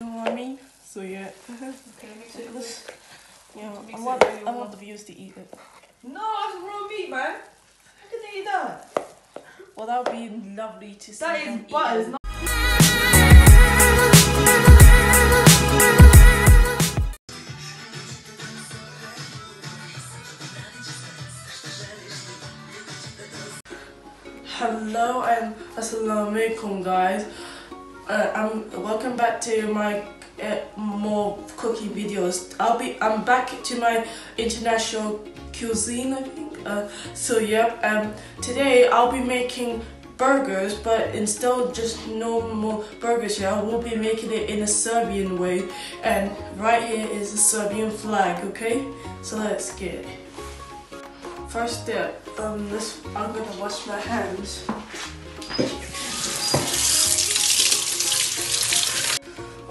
You know what I mean? So yeah. Okay, mix it with. Yeah, Mix I want, I want want. the viewers to eat it. No, it's raw meat, man. How can they eat that? Well, that would be lovely to see. That is butter. It's not. Hello and assalamu alaikum guys. Uh, I'm welcome back to my uh, more cooking videos. I'll be I'm back to my international cuisine. I think. Uh, so yep. Um, today I'll be making burgers, but instead just normal burgers, yeah, we'll be making it in a Serbian way. And right here is the Serbian flag. Okay, so let's get it. First step, um, this, I'm gonna wash my hands.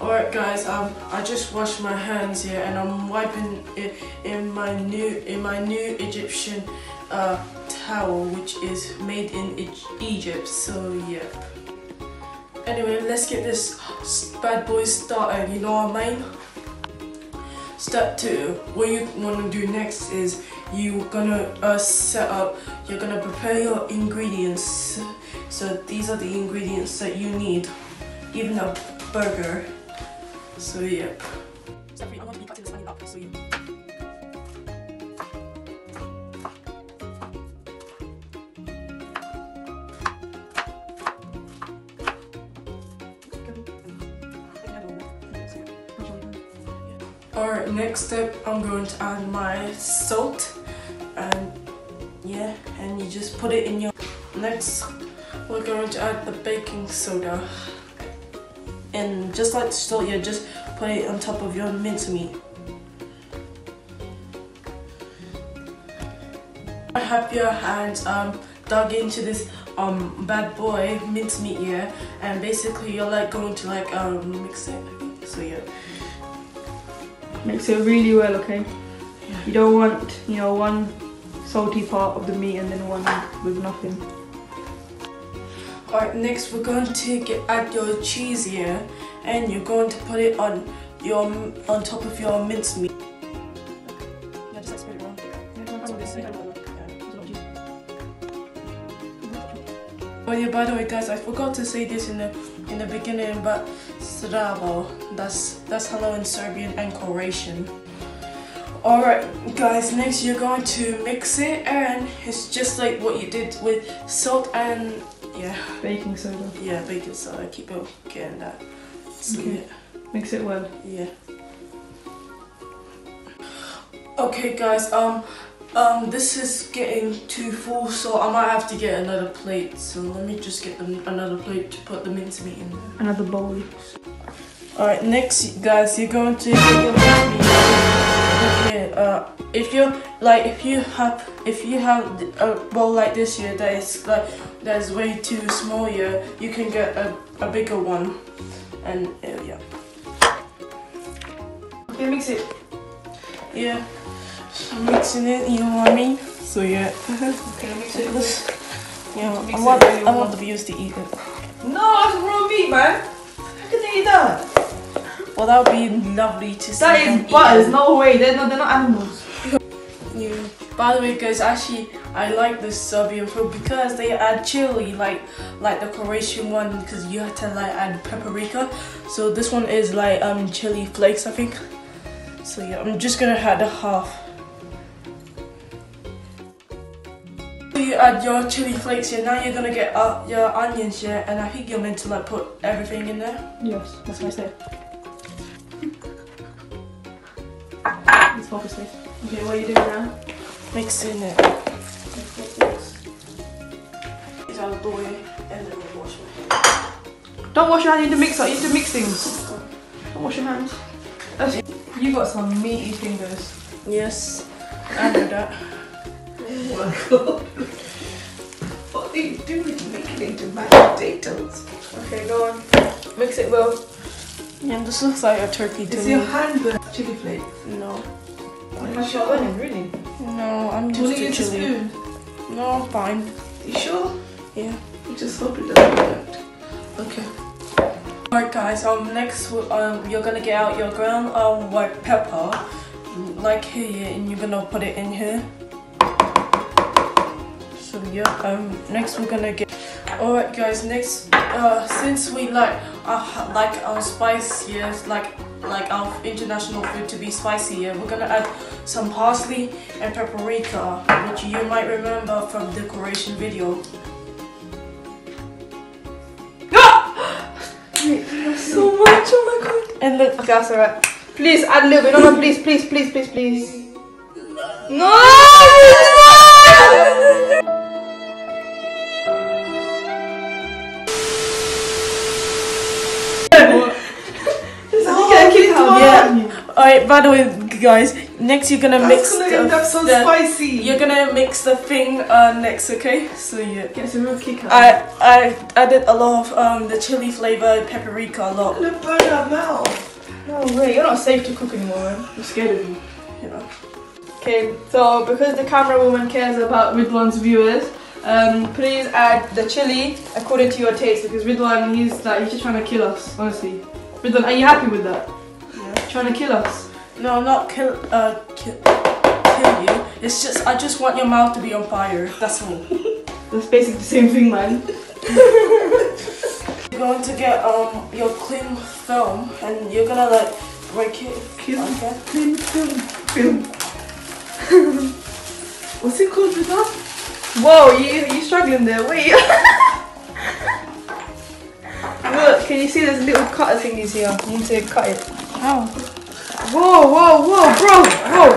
Alright guys, um, I just washed my hands here and I'm wiping it in my new in my new Egyptian uh, towel which is made in Egypt, so yep. Anyway, let's get this bad boy started, you know what I mean? Step two, what you want to do next is you're gonna uh, set up, you're gonna prepare your ingredients. So these are the ingredients that you need, even a burger. So yep. Step three, I'm going to be cutting this onion up. So you. Alright, next step, I'm going to add my salt and yeah, and you just put it in your. Next, we're going to add the baking soda and just like salt, yeah, just put it on top of your mincemeat. I have your hands um dug into this um bad boy mincemeat here, and basically you're like going to like um mix it. So yeah. Mix it really well, okay? Yeah. You don't want, you know, one salty part of the meat and then one with nothing. Alright, next we're going to get add your cheese here, and you're going to put it on your on top of your it around. Oh yeah, by the way, guys, I forgot to say this in the in the beginning, but Zdravo, that's that's hello in Serbian and Croatian. Alright, guys, next you're going to mix it, and it's just like what you did with salt and yeah. Baking soda. Yeah, baking soda. Keep on getting that. So, Okay. Mix it well. yeah. yeah. Okay, guys. Um, um, this is getting too full, so I might have to get another plate. So let me just get them another plate to put the mincemeat in there. Another bowl. All right, next, guys, you're going to get your mincemeat. Okay. Uh, if you like, if you have, if you have a bowl like this here that is like that is way too small here, you can get a, a bigger one, and uh, yeah. Okay, mix it. Yeah, I'm mixing it, you know what I mean? So yeah, Okay, mix it with. yeah, Mix I it want, you I want want. the viewers to eat it. No, it's raw meat, man. How can they eat that? Well, that would be lovely to see That is eat butter. There's no way. They're not. They're not animals. Yeah. By the way, guys, actually, I like this Serbian food because they add chili, like like the Croatian one, because you have to like add paprika. So this one is like um chili flakes, I think. So yeah, I'm just gonna add a half. You add your chili flakes here. Now you're gonna get uh, your onions here, and I think you're meant to like put everything in there. Yes, that's what I said. Let's focus, please. Okay, what are you doing now? Mixing it. Out of the way, and then we wash my hands. Don't wash your hands. You need to mix. You need to mix things. Don't wash your hands. That's, you got some meaty fingers. Yes, I know that. Oh my god. What are you doing? With making into mashed potatoes. Okay, go on. Mix it well. Yeah, this looks like a turkey to Is me. your hand burnt chili flakes? No, Are you sure? Really? no, I'm Will just you use a chili. spoon? No, I'm fine. You sure? Yeah. I just hope it doesn't hurt. Okay. Alright guys, um next um you're gonna get out your ground um white pepper like here and you're gonna put it in here. So yeah, um next we're gonna get Alright guys, next uh since we like uh, like our spice yes like like our international food to be spicy yeah, we're gonna add some parsley and paprika which you might remember from the Croatian video. And look Okay, that's alright. Please add a little bit. No, no, please, please, please, please, please. No! You gotta keep how Alright, by the way, guys, next you're gonna mix That's gonna the, end up so the- spicy. You're gonna mix the thing uh, next, okay? So yeah. Get some real kick out. I I added a lot of um the chili flavor paprika a lot. Look, burn our mouth. No way, you're not safe to cook anymore, man. I'm scared of you. You know. Okay, so because the camera woman cares about Ridwan's viewers, um, please add the chili according to your taste because Ridwan, he's like, he's just trying to kill us, honestly. Ridwan, are you happy with that? Yeah. Trying to kill us? No, not kill uh kill, kill you. It's just I just want your mouth to be on fire. That's all. That's basically the same thing, man. You're going to get um your cling film and you're gonna like break it. Kill. Okay. Film, film, film. What's it called, Rita? Whoa, you you struggling there? Wait. Look, can you see there's little cutter thingies here? You need to cut it. How? Whoa, whoa, whoa, bro, whoa.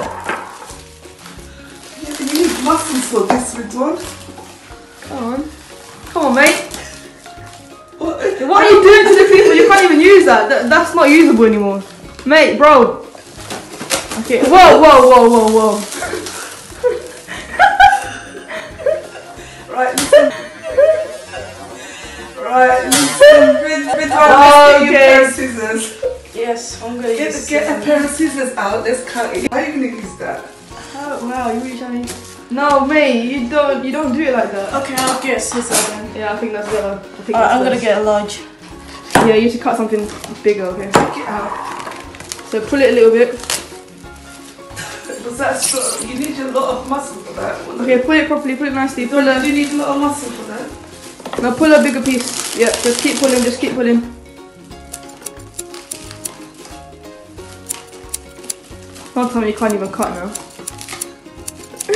You need muscles for this, Ridwan. Come on, come on, mate. What? What are you doing to the people? You can't even use that. that that's not usable anymore. Mate, bro. Okay, whoa, whoa, whoa, whoa, whoa. Right, listen. right, listen. Rid, Ridwan, let's get you a pair of Okay. scissors. Yes, I'm gonna Get, use get a uh, pair of scissors out. Let's cut it. How are you gonna use that? Oh, wow, you really trying to... No, mate, you don't, you don't do it like that. Okay, I'll get a scissor then. Yeah, I think that's better. I think Alright, I'm gonna get a large. Yeah, you should cut something bigger, okay? Take it out. So pull it a little bit. Was that so? You need a lot of muscle for that. wasn't Okay, it? pull it properly, pull it nicely. Pull Do you need a lot of muscle for that? now pull a bigger piece. Yeah, just keep pulling, just keep pulling. Don't tell me you can't even cut now.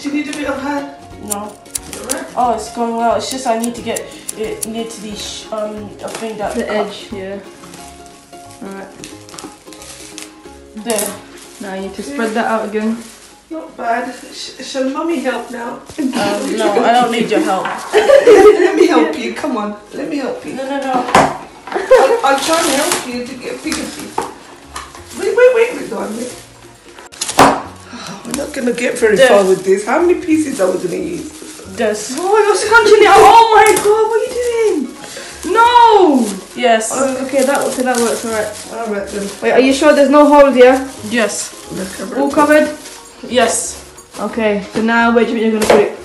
Do you need a bit of hand? No. Alright. Oh, it's going well. It's just I need to get it near to the sh- um a thing that The edge, yeah. Alright, there. now you need to spread that out again. Not bad. Sh- shall mummy help now? Um, no, I don't need your help. Let me help you. Come on. Let me help you. No, no, no. I'll, I'll try and help you to get bigger piece. Wait, wait, wait, wait, on oh, wait. We're not gonna get very There. far with this. How many pieces are we gonna use? This. Oh, you're scrunching it. Oh my god, what are you doing? No! Yes. Oh, okay, that, okay, that works, alright. Alright then. Wait, are you sure there's no holes here? Yes. Look All around. covered? Yes. Okay, so now where do you think you're gonna put it?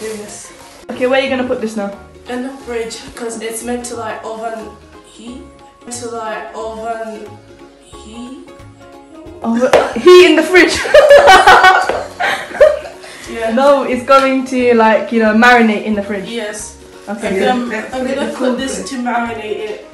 Yes. Okay, where are you gonna put this now? In the fridge, because it's meant to like oven heat. To like oven heat. Oh, heat in the fridge. Yeah. no, it's going to like you know marinate in the fridge. Yes. Okay. Yeah. Um, I'm gonna put this to marinate it.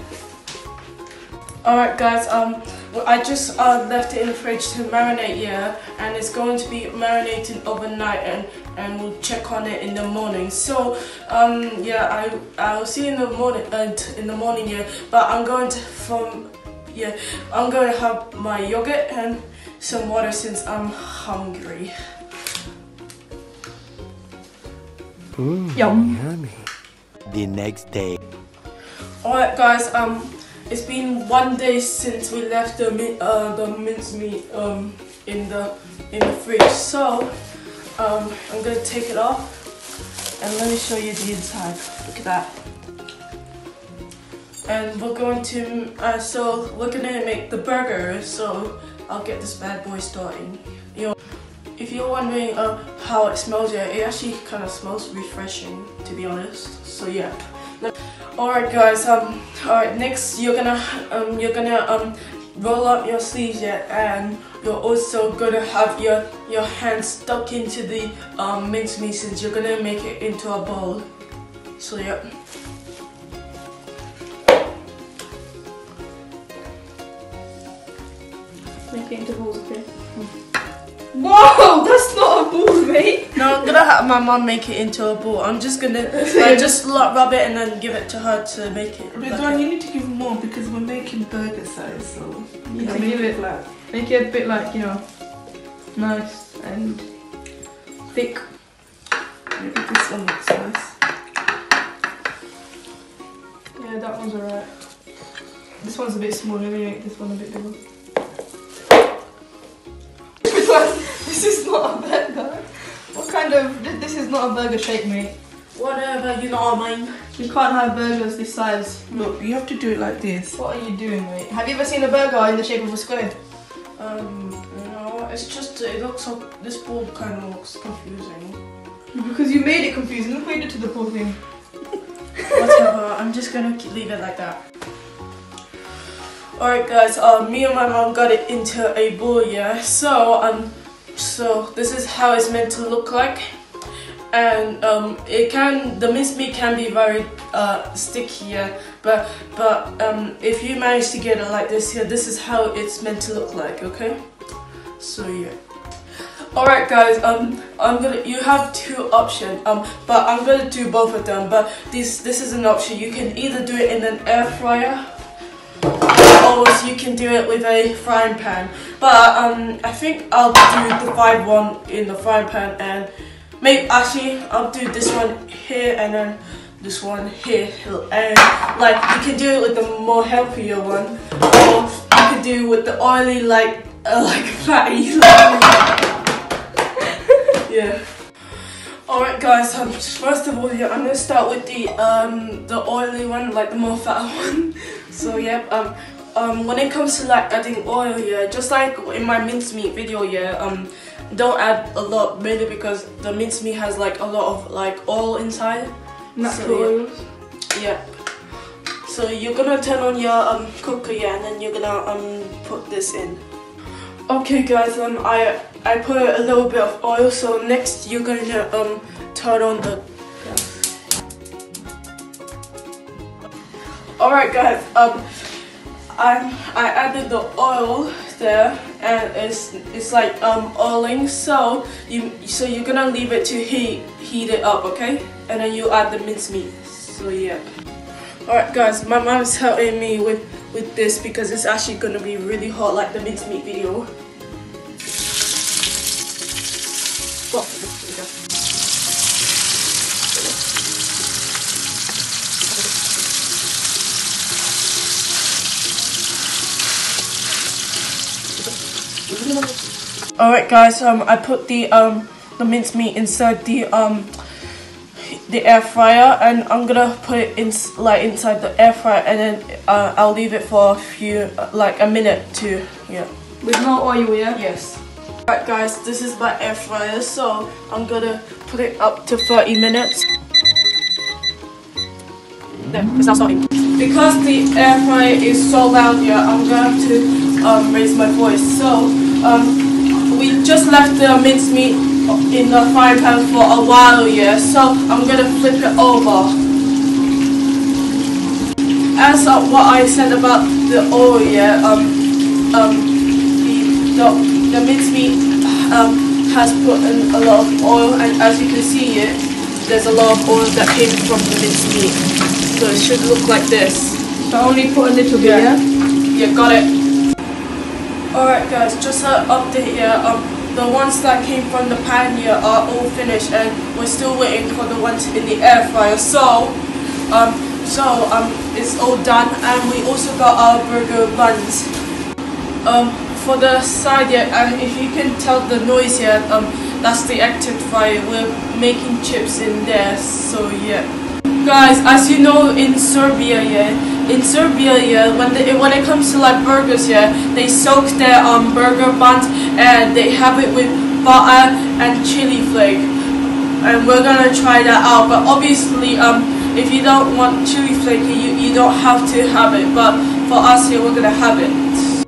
Alright guys, um, well, I just uh, left it in the fridge to marinate, yeah, and it's going to be marinating overnight, and and we'll check on it in the morning. So, um, yeah, I I'll see you in the morning, uh, in the morning, yeah. But I'm going to from, yeah, I'm going to have my yogurt and some water since I'm hungry. Yum. Yummy. The next day. Alright guys, um, it's been one day since we left the mi- uh, the mincemeat um in the in the fridge. So, um, I'm gonna take it off and let me show you the inside. Look at that. And we're going to uh, so we're gonna make the burger. So I'll get this bad boy starting. You know, if you're wondering uh, how it smells, yeah, it actually kind of smells refreshing to be honest. So yeah. Alright guys, um alright next you're gonna um you're gonna um roll up your sleeves yeah and you're also gonna have your your hands stuck into the um mincemeat since you're gonna make it into a bowl. So yeah. Into balls, okay? Whoa, that's not a ball, mate. No, I'm gonna have my mom make it into a ball. I'm just gonna like, just lo- rub it and then give it to her to make it. like Ridwan, you need to give more because we're making burger size, so you need know, make it- flat. Make it a bit like, you know, nice and thick. Maybe this one looks nice. Yeah, that one's alright. This one's a bit smaller. let me make this one a bit bigger. This is not a burger. What kind of. This is not a burger shape, mate. Whatever, you know what I mean. You can't have burgers this size. Look, you have to do it like this. What are you doing, mate? Have you ever seen a burger in the shape of a square? Um, no, it's just it looks so. This ball kind of looks confusing. Because you made it confusing. Look what you did to the poor thing. Whatever, I'm just gonna leave it like that. Alright guys, uh, me and my mom got it into a bowl, yeah. So, um, so this is how it's meant to look like. And um, it can, the minced meat can be very uh, sticky, yeah. But, but um, if you manage to get it like this here, this is how it's meant to look like, okay? So yeah. Alright guys, um, I'm gonna, you have two options, um, but I'm gonna do both of them, but this, this is an option, you can either do it in an air fryer, or you can do it with a frying pan, but um, I think I'll do the fried one in the frying pan, and maybe, actually, I'll do this one here, and then this one here, and like, you can do it with the more healthier one, or you can do with the oily, like, uh, like fatty, like, yeah. Alright guys, um, first of all, yeah, I'm gonna start with the um the oily one, like the more fat one. So yeah, um, um, when it comes to like adding oil, yeah, just like in my mincemeat video, yeah, um, don't add a lot really because the mincemeat has like a lot of like oil inside. Natural So, yeah. oils. Yeah. So you're gonna turn on your um, cooker, yeah, and then you're gonna um put this in. Okay, guys. Um, I I put a little bit of oil. So next you're gonna um turn on the. All right, guys. Um, I I added the oil there, and it's it's like um oiling. So you so you're gonna leave it to heat heat it up, okay? And then you add the minced meat So yeah. Alright guys, my mom is helping me with, with this because it's actually gonna be really hot like the minced meat video. Alright guys, um I put the um the mincemeat inside the um the air fryer and I'm gonna put it in like inside the air fryer and then uh, I'll leave it for a few uh, like a minute to yeah. With no oil, yeah? yes. Alright guys this is my air fryer so I'm gonna put it up to 30 minutes. There it's now starting. Because the air fryer is so loud here I'm gonna have to um, raise my voice. So um, we just left the mincemeat in the frying pan for a while, yeah. So I'm gonna flip it over. As uh, what I said about the oil, yeah. Um, um, the the, the mincemeat um has put in a lot of oil, and as you can see, yeah, there's a lot of oil that came from the mincemeat. So it should look like this. So only put a little bit, Yeah. yeah? Yeah, got it. Alright guys, just an update here. Um, the ones that came from the pan here are all finished and we're still waiting for the ones in the air fryer. So, um, so um, it's all done and we also got our burger buns. Um, for the side here, uh, if you can tell the noise here, um, that's the active fryer. We're making chips in there, so yeah. Guys, as you know, in Serbia, yeah, in Serbia, yeah, when they, when it comes to like burgers, yeah, they soak their um burger buns and they have it with butter and chili flake, and we're gonna try that out. But obviously, um, if you don't want chili flaky, you, you don't have to have it. But for us here, we're gonna have it.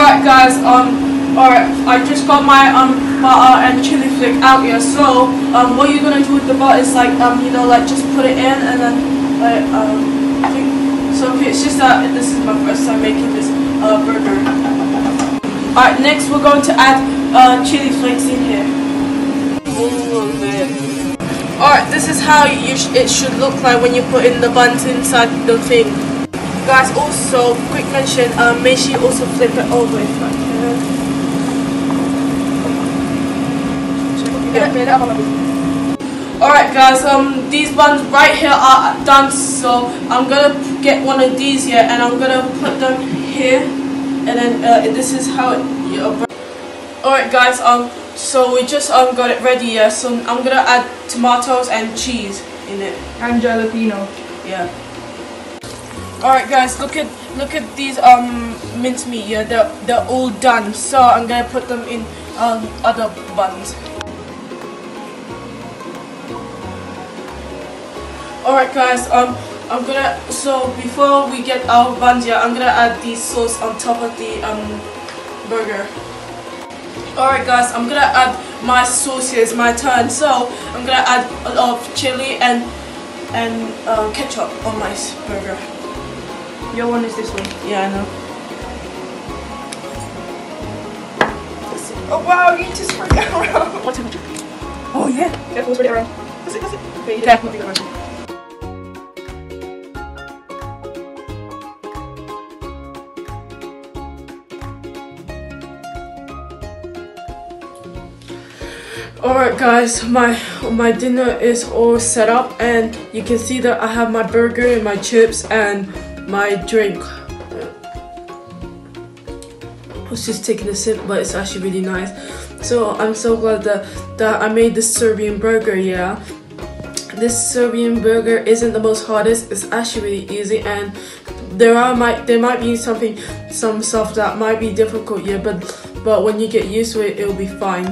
Alright, guys. Um, alright. I just got my um butter and chili flake out here. So um, what you're gonna do with the butter is like um, you know, like just put it in and then like um, I think so. Okay, it's just that this is my first time making this uh burger. Alright, next we're going to add uh chili flakes in here. Alright, this is how you sh it should look like when you put in the buns inside the thing. Guys, also, quick mention, uh, make sure you also flip it over if I can. Alright guys, um, these buns right here are done, so I'm gonna get one of these here and I'm gonna put them here, and then uh, this is how it. Yeah, Alright guys, um, so we just um got it ready, yeah. So I'm gonna add tomatoes and cheese in it. And jalapeno. Yeah. Alright guys, look at look at these um mincemeat, yeah, they're they're all done. So I'm gonna put them in um other buns. Alright guys, um I'm gonna so before we get our yeah, I'm gonna add the sauce on top of the um burger. Alright guys, I'm gonna add my sauce here, it's my turn. So I'm gonna add a lot of chili and and uh, ketchup on my burger. Your one is this one. Yeah, I know. Oh wow, you just spread it around. What temperature? Oh yeah. Careful, spread it around. Is it, is it? Wait, you Careful. don't have Alright guys, my my dinner is all set up and you can see that I have my burger and my chips and my drink. I was just taking a sip but it's actually really nice. So I'm so glad that, that I made this Serbian burger, yeah. This Serbian burger isn't the most hardest, it's actually really easy and there are might there might be something some stuff that might be difficult, yeah, but but when you get used to it it'll be fine.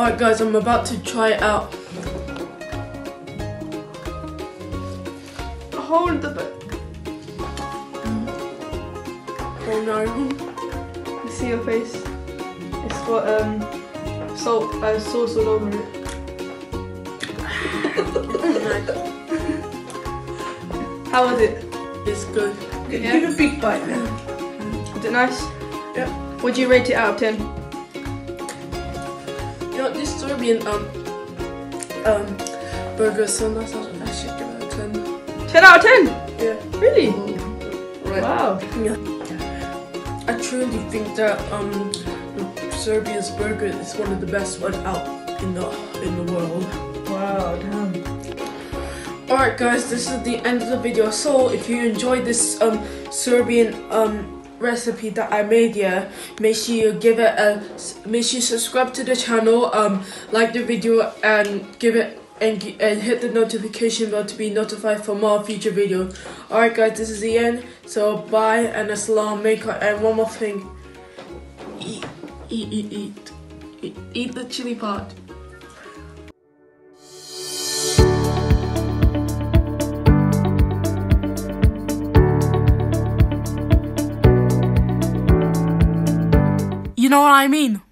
Alright guys, I'm about to try it out. Hold the book. Oh no. I see your face? It's got um, salt, uh, sauce all over it. How was it? It's good. You yeah. a big bite then. Is it nice? Yep. Would you rate it out of 10? not this Serbian um um burger so that's not that shit give out ten. Ten out of ten? Yeah. Really? Mm. Right. Wow. Yeah. I truly think that um Serbia's burger is one of the best one out in the in the world. Wow, damn. Alright guys, this is the end of the video. So if you enjoyed this um Serbian um recipe that I made yeah, make sure you give it a make sure you subscribe to the channel, um like the video and give it and, and hit the notification bell to be notified for more future videos. Alright guys, this is the end. So bye and assalam alaikum and one more thing. Eat eat eat eat eat, eat the chili pot. Know what I mean?